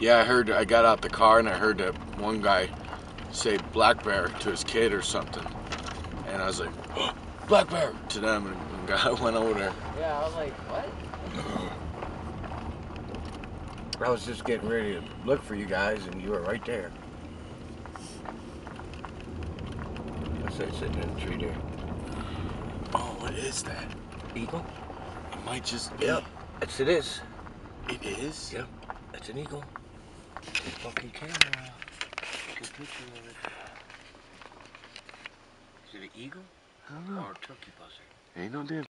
Yeah, I heard. I got out the car and I heard that one guy say black bear to his kid or something, and I was like, oh, black bear to them, and, and guy went over there. Yeah, I was like, what? I was just getting ready to look for you guys, and you were right there. I said sitting in the tree there. Oh, what is that? Eagle? It might just be. Yep. Yes, it is. It is. Yep. It's an eagle. Fucking camera. Take a picture of it. Is it an eagle I don't know. or a turkey buzzard? Ain't no damn